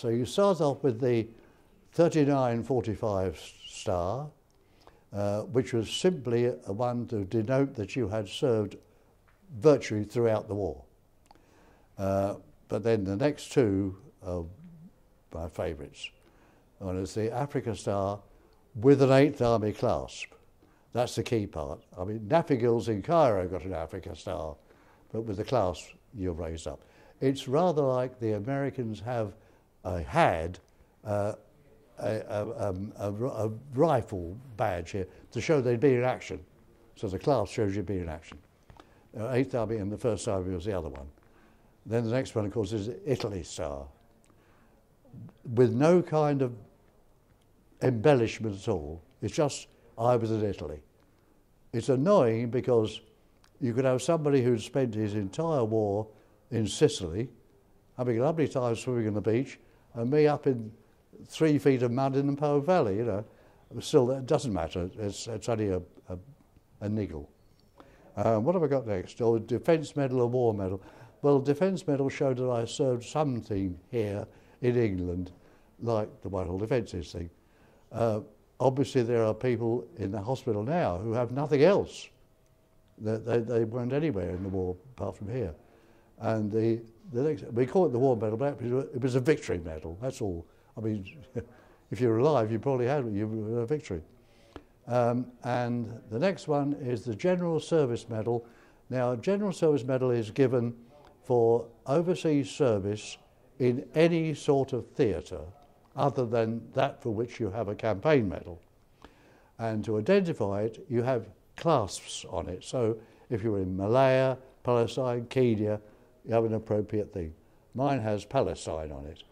So you start off with the 3945 star, uh, which was simply a one to denote that you had served virtually throughout the war. Uh, but then the next two are my favourites. One is the Africa Star with an Eighth Army clasp. That's the key part. I mean, NAAFI girls in Cairo got an Africa Star, but with the clasp you're raised up. It's rather like the Americans have uh, had uh, a, a, um, a, a, rifle badge here to show they'd been in action. So the clasp shows you've been in action. Uh, Eighth Army and the First Army was the other one. Then the next one, of course, is Italy Star, with no kind of embellishment at all. It's just, I was in Italy. It's annoying because you could have somebody who'd spent his entire war in Sicily, having a lovely time swimming on the beach, And me up in three feet of mud in the Po Valley, you know. Still, it doesn't matter. It's, it's only a, a, a niggle. Um, what have I got next? Oh, Defence Medal or War Medal. Well, Defence Medal showed that I served something here in England, like the Whitehall Defences thing. Uh, obviously, there are people in the hospital now who have nothing else. They, they, they weren't anywhere in the war apart from here. And the, the next, we call it the War Medal, but it was a victory medal, that's all. I mean, if you're alive, you probably had you a victory. Um, and the next one is the General Service Medal. Now, General Service Medal is given for overseas service in any sort of theatre other than that for which you have a campaign medal. And to identify it, you have clasps on it. So if you're in Malaya, Palestine, Kenya, you have an appropriate thing. Mine has Palestine on it,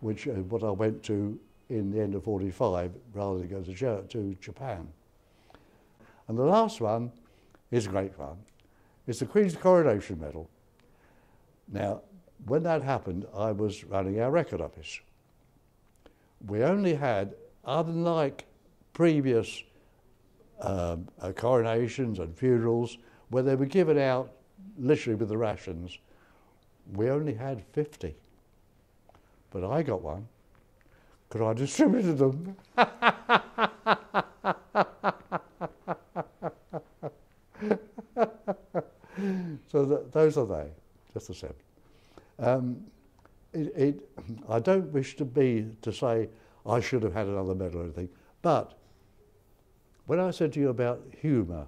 which is what I went to in the end of 45 rather than go to, to Japan. And the last one is a great one. It's the Queen's Coronation Medal. Now, when that happened, I was running our record office. We only had, unlike previous um, uh, coronations and funerals, where they were given out literally with the rations, we only had 50. But I got one because I distributed them. so th those are they, just the same. Um, it, it, I don't wish to be to say I should have had another medal or anything, but when I said to you about humour,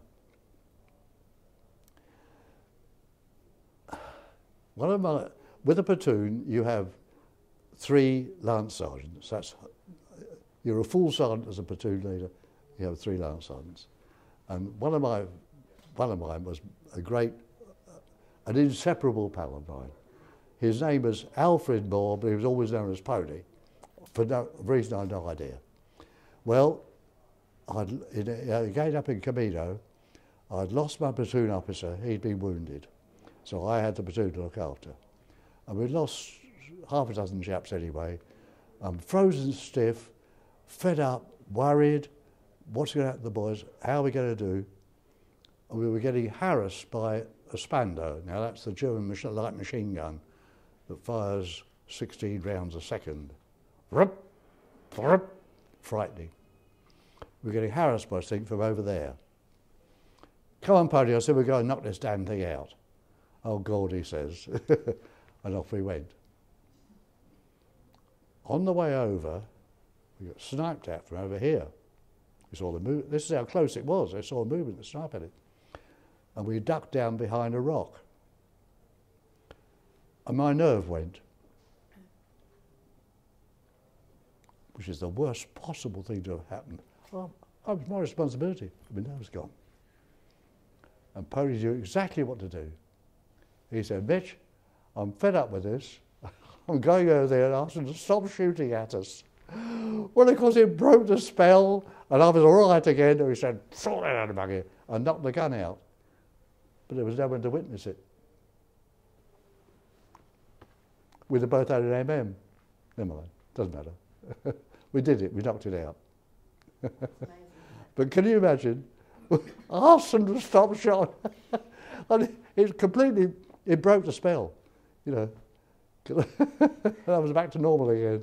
one of my with a platoon you have three lance sergeants. That's you're a full sergeant as a platoon leader. You have three lance sergeants, and one of my one of mine was a great, an inseparable pal of mine. His name was Alfred Moore, but he was always known as Pony, for no reason I have no idea. Well, I'd, in, uh, again up in Camino, I'd lost my platoon officer, he'd been wounded. So I had the platoon to look after. And we'd lost half a dozen chaps anyway. I'm frozen stiff, fed up, worried. What's going to happen to the boys? How are we going to do? And we were getting harassed by a Spandau. Now that's the German mach light machine gun that fires 16 rounds a second. Rup, rup, frightening. We're getting harassed by this thing from over there. Come on, Paddy, I said, we're going to knock this damn thing out. Oh, God, he says. and off we went. On the way over, we got sniped at from over here. We saw the move. This is how close it was. I saw a movement, the snipe at it. And we ducked down behind a rock. And my nerve went. Which is the worst possible thing to have happened. Oh, oh, well, it was my responsibility. My nerve's gone. And Pony knew exactly what to do. He said, Mitch, I'm fed up with this. I'm going over there and ask them to stop shooting at us. Well, of course, it broke the spell, and I was all right again. And he said, throw that out the buggy, and knocked the gun out. But there was no one to witness it. We'd both had an MM. Never mind, doesn't matter. we did it, we knocked it out. but can you imagine? I asked to stop shot. and it completely, it broke the spell, you know. I was back to normal again.